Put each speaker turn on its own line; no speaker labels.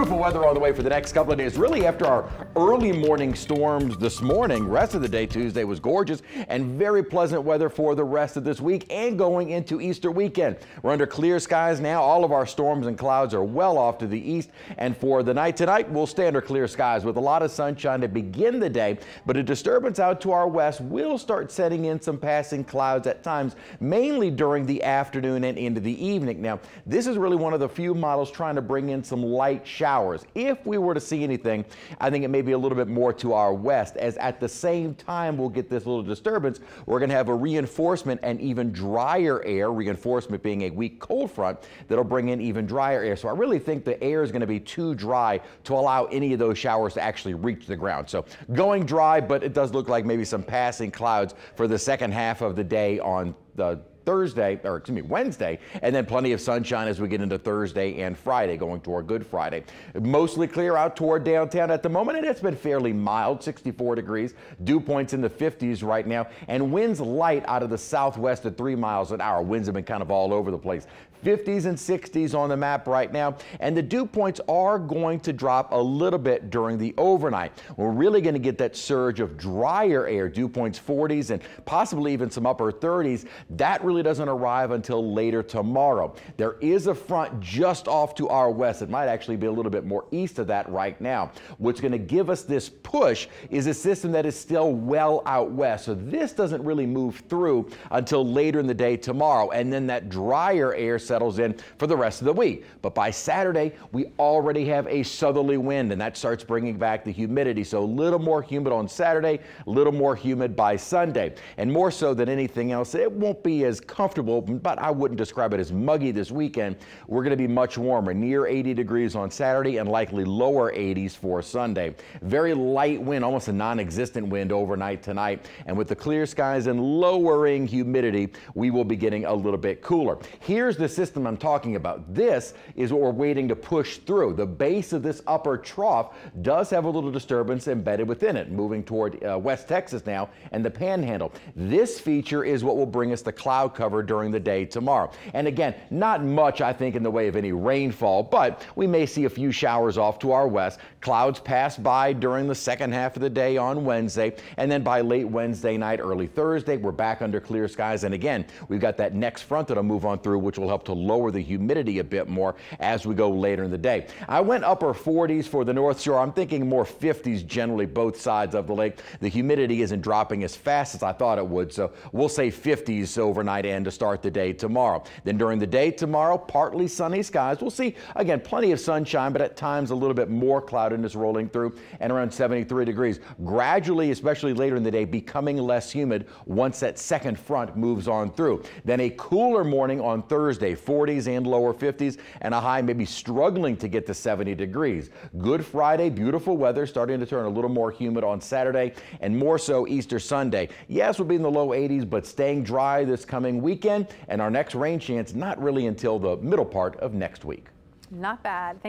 Beautiful weather on the way for the next couple of days. Really, after our early morning storms this morning, rest of the day Tuesday was gorgeous and very pleasant weather for the rest of this week and going into Easter weekend. We're under clear skies now. All of our storms and clouds are well off to the east. And for the night tonight, we'll stay under clear skies with a lot of sunshine to begin the day. But a disturbance out to our west will start setting in some passing clouds at times, mainly during the afternoon and into the evening. Now, this is really one of the few models trying to bring in some light showers. If we were to see anything, I think it may be a little bit more to our west, as at the same time we'll get this little disturbance, we're going to have a reinforcement and even drier air, reinforcement being a weak cold front that'll bring in even drier air. So I really think the air is going to be too dry to allow any of those showers to actually reach the ground. So going dry, but it does look like maybe some passing clouds for the second half of the day on the Thursday, or excuse me, Wednesday, and then plenty of sunshine as we get into Thursday and Friday, going toward Good Friday. Mostly clear out toward downtown at the moment, and it's been fairly mild, 64 degrees, dew points in the 50s right now, and winds light out of the southwest at 3 miles an hour. Winds have been kind of all over the place. 50s and 60s on the map right now, and the dew points are going to drop a little bit during the overnight. We're really going to get that surge of drier air, dew points 40s and possibly even some upper 30s. That really doesn't arrive until later tomorrow. There is a front just off to our west. It might actually be a little bit more east of that right now. What's going to give us this push is a system that is still well out west. So this doesn't really move through until later in the day tomorrow. And then that drier air settles in for the rest of the week. But by Saturday, we already have a southerly wind and that starts bringing back the humidity. So a little more humid on Saturday, a little more humid by Sunday. And more so than anything else, it won't be as comfortable, but I wouldn't describe it as muggy this weekend. We're going to be much warmer, near 80 degrees on Saturday and likely lower 80s for Sunday. Very light wind, almost a non-existent wind overnight tonight. And with the clear skies and lowering humidity, we will be getting a little bit cooler. Here's the system I'm talking about. This is what we're waiting to push through. The base of this upper trough does have a little disturbance embedded within it, moving toward uh, West Texas now and the panhandle. This feature is what will bring us the cloud cover during the day tomorrow. And again, not much, I think, in the way of any rainfall, but we may see a few showers off to our west. Clouds pass by during the second half of the day on Wednesday, and then by late Wednesday night, early Thursday, we're back under clear skies. And again, we've got that next front that'll move on through, which will help to lower the humidity a bit more as we go later in the day. I went upper 40s for the North Shore. I'm thinking more 50s generally both sides of the lake. The humidity isn't dropping as fast as I thought it would, so we'll say 50s overnight and to start the day tomorrow. Then during the day tomorrow, partly sunny skies. We'll see, again, plenty of sunshine, but at times a little bit more cloudiness rolling through and around 73 degrees. Gradually, especially later in the day, becoming less humid once that second front moves on through. Then a cooler morning on Thursday, 40s and lower 50s, and a high maybe struggling to get to 70 degrees. Good Friday, beautiful weather, starting to turn a little more humid on Saturday, and more so Easter Sunday. Yes, we'll be in the low 80s, but staying dry this coming weekend, and our next rain chance not really until the middle part of next week.
Not bad. Thank